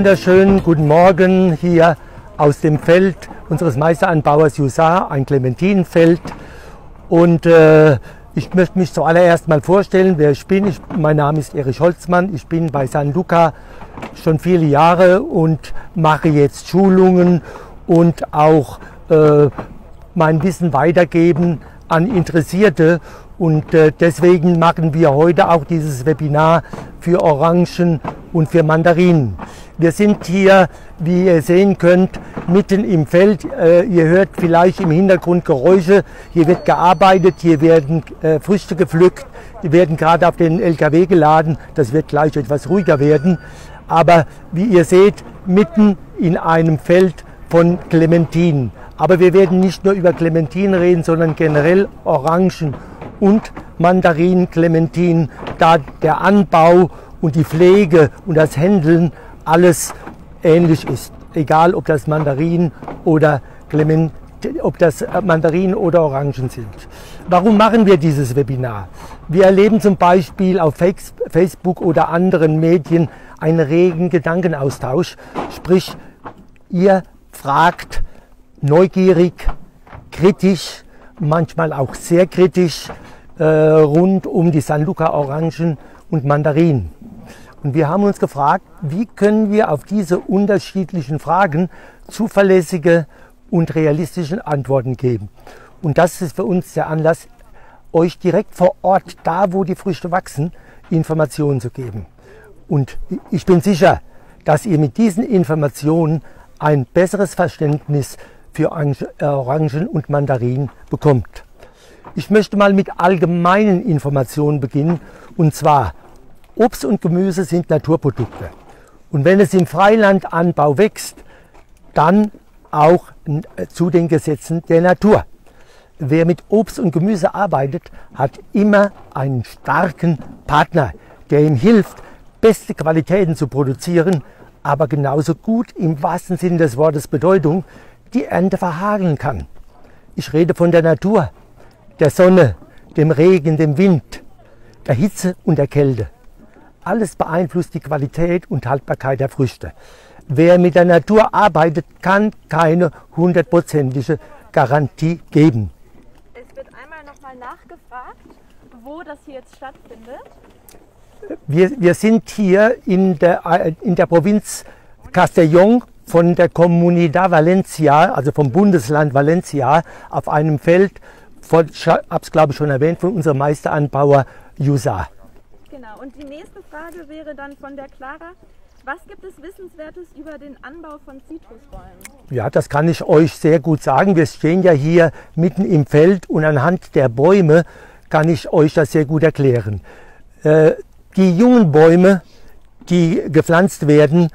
Wunderschönen guten Morgen hier aus dem Feld unseres Meisteranbauers Jusar, ein Clementinenfeld. Und äh, ich möchte mich zuallererst mal vorstellen, wer ich bin. Ich, mein Name ist Erich Holzmann. Ich bin bei San Luca schon viele Jahre und mache jetzt Schulungen und auch äh, mein Wissen weitergeben an Interessierte. Und äh, deswegen machen wir heute auch dieses Webinar für Orangen und für Mandarinen. Wir sind hier, wie ihr sehen könnt, mitten im Feld. Äh, ihr hört vielleicht im Hintergrund Geräusche. Hier wird gearbeitet, hier werden äh, Früchte gepflückt, die werden gerade auf den LKW geladen. Das wird gleich etwas ruhiger werden. Aber wie ihr seht, mitten in einem Feld von Clementinen. Aber wir werden nicht nur über Clementinen reden, sondern generell Orangen und Mandarinen, Clementinen, da der Anbau und die Pflege und das Händeln alles ähnlich ist. Egal, ob das Mandarinen oder Clement, ob das Mandarinen oder Orangen sind. Warum machen wir dieses Webinar? Wir erleben zum Beispiel auf Facebook oder anderen Medien einen regen Gedankenaustausch. Sprich, ihr fragt neugierig, kritisch, manchmal auch sehr kritisch äh, rund um die San Luca Orangen und Mandarinen. Und wir haben uns gefragt, wie können wir auf diese unterschiedlichen Fragen zuverlässige und realistische Antworten geben. Und das ist für uns der Anlass, euch direkt vor Ort, da wo die Früchte wachsen, Informationen zu geben. Und ich bin sicher, dass ihr mit diesen Informationen ein besseres Verständnis für Orangen und Mandarinen bekommt. Ich möchte mal mit allgemeinen Informationen beginnen. Und zwar, Obst und Gemüse sind Naturprodukte. Und wenn es im Freilandanbau wächst, dann auch zu den Gesetzen der Natur. Wer mit Obst und Gemüse arbeitet, hat immer einen starken Partner, der ihm hilft, beste Qualitäten zu produzieren, aber genauso gut im wahrsten Sinne des Wortes Bedeutung die Ernte verhageln kann. Ich rede von der Natur, der Sonne, dem Regen, dem Wind, der Hitze und der Kälte. Alles beeinflusst die Qualität und Haltbarkeit der Früchte. Wer mit der Natur arbeitet, kann keine hundertprozentige Garantie geben. Es wird einmal nochmal nachgefragt, wo das hier jetzt stattfindet. Wir, wir sind hier in der, in der Provinz Castellón von der Comunidad Valencia, also vom Bundesland Valencia, auf einem Feld, ich habe es glaube ich schon erwähnt, von unserem Meisteranbauer Jusa. Genau, und die nächste Frage wäre dann von der Clara. Was gibt es Wissenswertes über den Anbau von Zitrusbäumen? Ja, das kann ich euch sehr gut sagen. Wir stehen ja hier mitten im Feld und anhand der Bäume kann ich euch das sehr gut erklären. Äh, die jungen Bäume, die gepflanzt werden,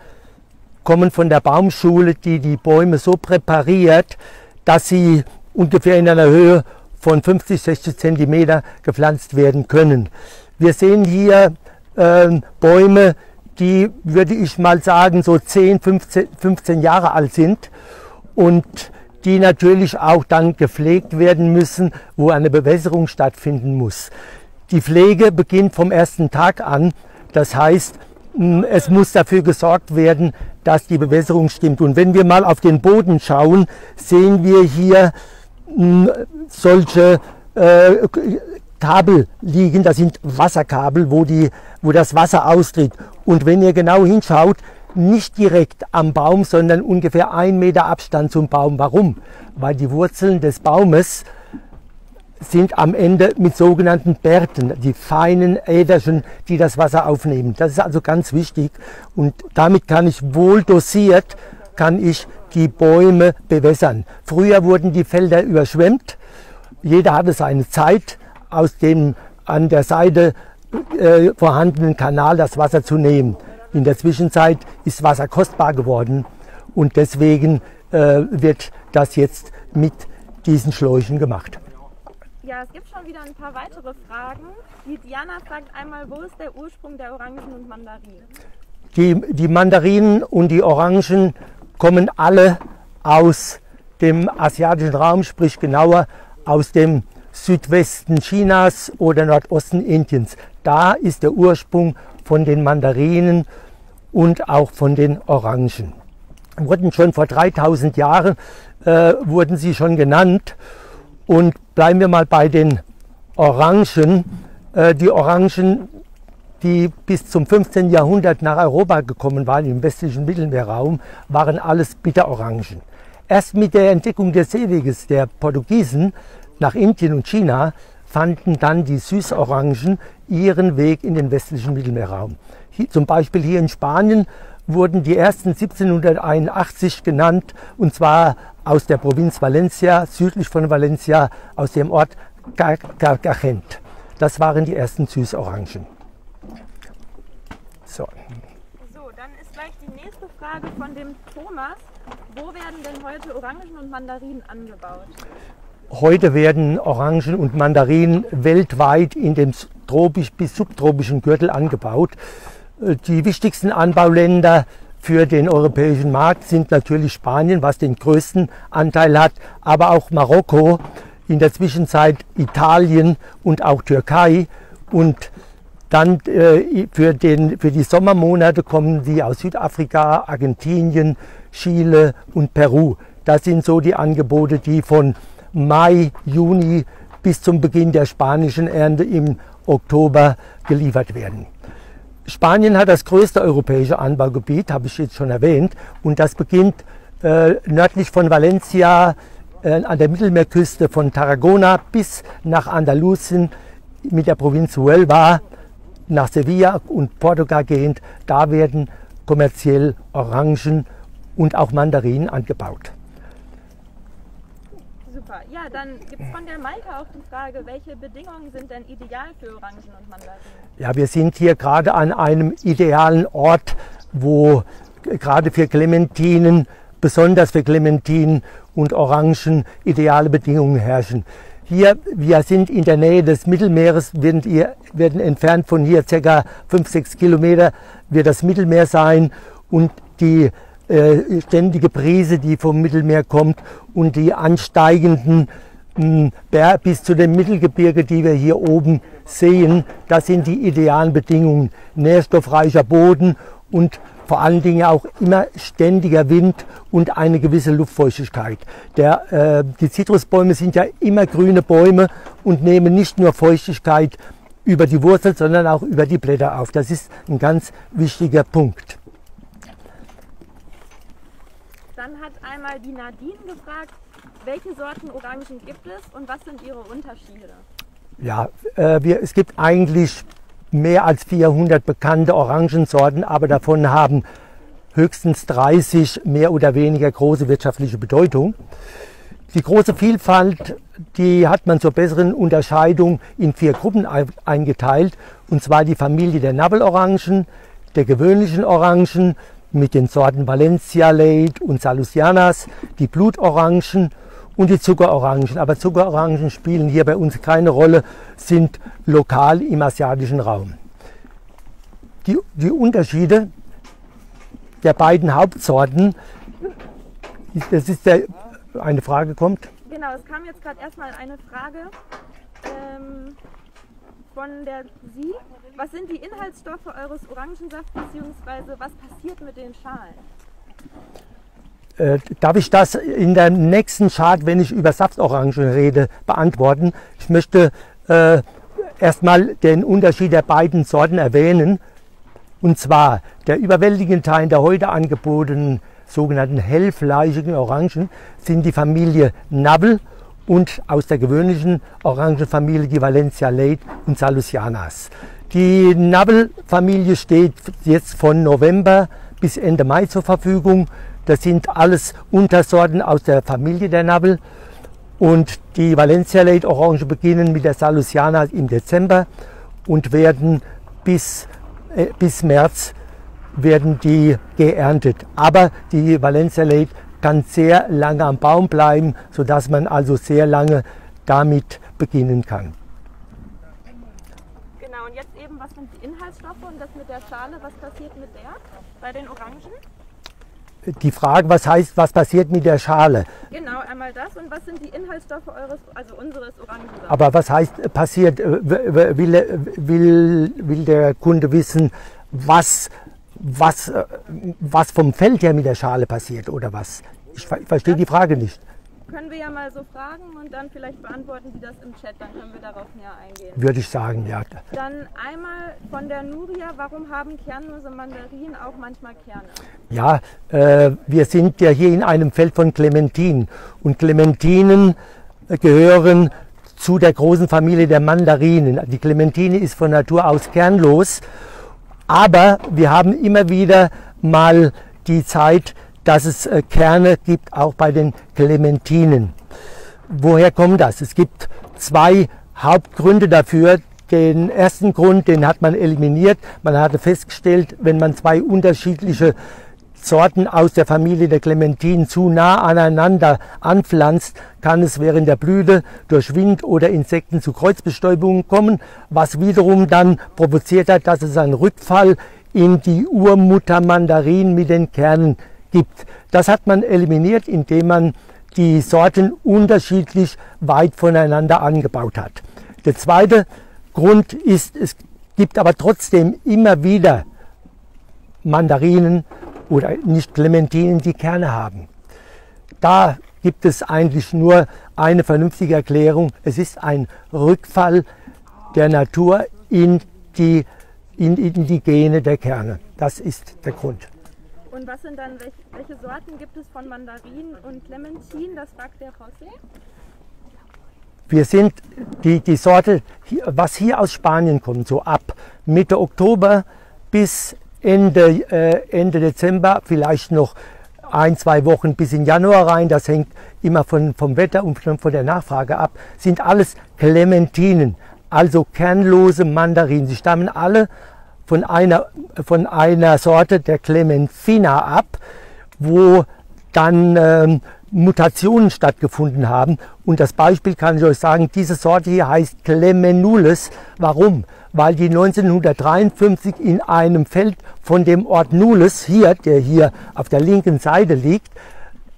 kommen von der Baumschule, die die Bäume so präpariert, dass sie ungefähr in einer Höhe von 50, 60 Zentimeter gepflanzt werden können. Wir sehen hier äh, Bäume, die, würde ich mal sagen, so 10, 15, 15 Jahre alt sind und die natürlich auch dann gepflegt werden müssen, wo eine Bewässerung stattfinden muss. Die Pflege beginnt vom ersten Tag an. Das heißt, es muss dafür gesorgt werden, dass die Bewässerung stimmt. Und wenn wir mal auf den Boden schauen, sehen wir hier solche äh, Kabel liegen, das sind Wasserkabel, wo, die, wo das Wasser austritt. Und wenn ihr genau hinschaut, nicht direkt am Baum, sondern ungefähr ein Meter Abstand zum Baum. Warum? Weil die Wurzeln des Baumes sind am Ende mit sogenannten Bärten, die feinen Äderchen, die das Wasser aufnehmen. Das ist also ganz wichtig und damit kann ich wohl dosiert, kann ich die Bäume bewässern. Früher wurden die Felder überschwemmt. Jeder hatte seine Zeit, aus dem an der Seite äh, vorhandenen Kanal das Wasser zu nehmen. In der Zwischenzeit ist Wasser kostbar geworden und deswegen äh, wird das jetzt mit diesen Schläuchen gemacht. Ja, es gibt schon wieder ein paar weitere Fragen. Die Diana fragt einmal, wo ist der Ursprung der Orangen und Mandarinen? Die, die Mandarinen und die Orangen kommen alle aus dem asiatischen Raum, sprich genauer aus dem Südwesten Chinas oder Nordosten Indiens. Da ist der Ursprung von den Mandarinen und auch von den Orangen. Wurden schon vor 3000 Jahren, äh, wurden sie schon genannt. Und bleiben wir mal bei den Orangen. Äh, die Orangen, die bis zum 15. Jahrhundert nach Europa gekommen waren, im westlichen Mittelmeerraum, waren alles Bitterorangen. Erst mit der Entdeckung des Seeweges der Portugiesen nach Indien und China fanden dann die Süßorangen ihren Weg in den westlichen Mittelmeerraum. Hier, zum Beispiel hier in Spanien wurden die ersten 1781 genannt, und zwar aus der Provinz Valencia, südlich von Valencia, aus dem Ort Carcagent. Das waren die ersten Süßorangen. So. So, dann ist gleich die nächste Frage von dem Thomas. Wo werden denn heute Orangen und Mandarinen angebaut? Heute werden Orangen und Mandarinen weltweit in dem tropisch bis subtropischen Gürtel angebaut. Äh, die wichtigsten Anbauländer für den europäischen Markt sind natürlich Spanien, was den größten Anteil hat, aber auch Marokko, in der Zwischenzeit Italien und auch Türkei. Und dann äh, für, den, für die Sommermonate kommen die aus Südafrika, Argentinien, Chile und Peru. Das sind so die Angebote, die von Mai, Juni bis zum Beginn der spanischen Ernte im Oktober geliefert werden. Spanien hat das größte europäische Anbaugebiet, habe ich jetzt schon erwähnt, und das beginnt äh, nördlich von Valencia äh, an der Mittelmeerküste von Tarragona bis nach Andalusien mit der Provinz Huelva nach Sevilla und Portugal gehend. Da werden kommerziell Orangen und auch Mandarinen angebaut. Super. Ja, dann gibt es von der Maike auch die Frage, welche Bedingungen sind denn ideal für Orangen und Mandarinen? Ja, wir sind hier gerade an einem idealen Ort, wo gerade für Clementinen, besonders für Clementinen und Orangen ideale Bedingungen herrschen. Hier, wir sind in der Nähe des Mittelmeeres, werden, hier, werden entfernt von hier ca. 5, 6 Kilometer wird das Mittelmeer sein und die äh, ständige Brise, die vom Mittelmeer kommt und die ansteigenden hm, bis zu dem Mittelgebirge, die wir hier oben sehen, das sind die idealen Bedingungen. Nährstoffreicher Boden und vor allen Dingen auch immer ständiger Wind und eine gewisse Luftfeuchtigkeit. Der, äh, die Zitrusbäume sind ja immer grüne Bäume und nehmen nicht nur Feuchtigkeit über die Wurzel, sondern auch über die Blätter auf. Das ist ein ganz wichtiger Punkt. Dann hat einmal die Nadine gefragt, welche Sorten Orangen gibt es und was sind ihre Unterschiede? Ja, äh, wir, es gibt eigentlich mehr als 400 bekannte Orangensorten, aber davon haben höchstens 30 mehr oder weniger große wirtschaftliche Bedeutung. Die große Vielfalt, die hat man zur besseren Unterscheidung in vier Gruppen eingeteilt, und zwar die Familie der Nabbelorangen, der gewöhnlichen Orangen, mit den Sorten Valencia Late und Salusianas, die Blutorangen und die Zuckerorangen. Aber Zuckerorangen spielen hier bei uns keine Rolle, sind lokal im asiatischen Raum. Die, die Unterschiede der beiden Hauptsorten, das ist der, eine Frage kommt. Genau, es kam jetzt gerade erstmal eine Frage. Ähm, von der Sie. Was sind die Inhaltsstoffe eures Orangensafts bzw. was passiert mit den Schalen? Äh, darf ich das in der nächsten Chart, wenn ich über Saftorangen rede, beantworten? Ich möchte äh, erstmal den Unterschied der beiden Sorten erwähnen. Und zwar der überwältigende Teil der heute angebotenen sogenannten hellfleischigen Orangen sind die Familie Nabel und aus der gewöhnlichen Orangenfamilie die Valencia Late und Salusianas. Die Nabel-Familie steht jetzt von November bis Ende Mai zur Verfügung. Das sind alles Untersorten aus der Familie der Nabel. Und die Valencia Late Orange beginnen mit der Salusiana im Dezember und werden bis, äh, bis März werden die geerntet. Aber die Valencia Late kann sehr lange am Baum bleiben, sodass man also sehr lange damit beginnen kann. Genau, und jetzt eben, was sind die Inhaltsstoffe und das mit der Schale, was passiert mit der bei den Orangen? Die Frage, was heißt, was passiert mit der Schale? Genau, einmal das und was sind die Inhaltsstoffe eures, also unseres Orangensafts? Aber was heißt passiert? Will, will, will der Kunde wissen, was was, äh, was vom Feld her mit der Schale passiert oder was. Ich verstehe die Frage nicht. Können wir ja mal so fragen und dann vielleicht beantworten Sie das im Chat, dann können wir darauf näher eingehen. Würde ich sagen, ja. Dann einmal von der Nuria, warum haben kernlose Mandarinen auch manchmal Kerne? Ja, äh, wir sind ja hier in einem Feld von Clementinen und Clementinen gehören zu der großen Familie der Mandarinen. Die Clementine ist von Natur aus kernlos, aber wir haben immer wieder mal die Zeit, dass es äh, Kerne gibt, auch bei den Clementinen. Woher kommt das? Es gibt zwei Hauptgründe dafür. Den ersten Grund, den hat man eliminiert. Man hatte festgestellt, wenn man zwei unterschiedliche Sorten aus der Familie der Clementinen zu nah aneinander anpflanzt, kann es während der Blüte durch Wind oder Insekten zu Kreuzbestäubungen kommen, was wiederum dann provoziert hat, dass es einen Rückfall in die Urmutter Mandarinen mit den Kernen gibt. Das hat man eliminiert, indem man die Sorten unterschiedlich weit voneinander angebaut hat. Der zweite Grund ist, es gibt aber trotzdem immer wieder Mandarinen oder nicht Clementinen, die Kerne haben. Da gibt es eigentlich nur eine vernünftige Erklärung. Es ist ein Rückfall der Natur in die, in, in die Gene der Kerne. Das ist der Grund. Und was sind dann, welche, welche Sorten gibt es von Mandarinen und Clementinen? Das fragt der José. Wir sind die, die Sorte, was hier aus Spanien kommt, so ab Mitte Oktober bis Ende, äh, Ende Dezember, vielleicht noch ein, zwei Wochen bis in Januar rein, das hängt immer von, vom Wetter und von der Nachfrage ab, sind alles Clementinen, also kernlose Mandarinen. Sie stammen alle von einer, von einer Sorte der Clementina ab, wo dann ähm, Mutationen stattgefunden haben. Und das Beispiel kann ich euch sagen, diese Sorte hier heißt Clemenules. Warum? Weil die 1953 in einem Feld von dem Ort Nules hier, der hier auf der linken Seite liegt,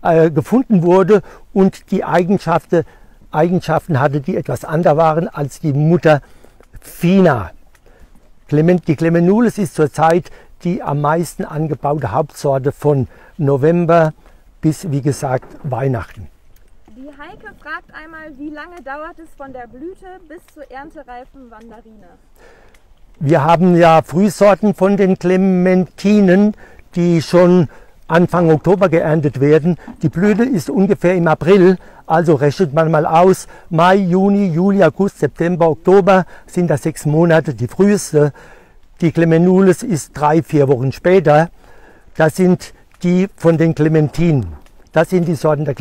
äh, gefunden wurde und die Eigenschaften, Eigenschaften hatte, die etwas anders waren als die Mutter Fina. Die Clemenulis ist zurzeit die am meisten angebaute Hauptsorte von November bis, wie gesagt, Weihnachten. Die Heike fragt einmal, wie lange dauert es von der Blüte bis zur erntereifen Mandarine? Wir haben ja Frühsorten von den Clementinen, die schon Anfang Oktober geerntet werden. Die Blüte ist ungefähr im April, also rechnet man mal aus, Mai, Juni, Juli, August, September, Oktober sind das sechs Monate die früheste. Die Clemenulis ist drei, vier Wochen später. Das sind die von den Clementinen. Das sind die Sorten der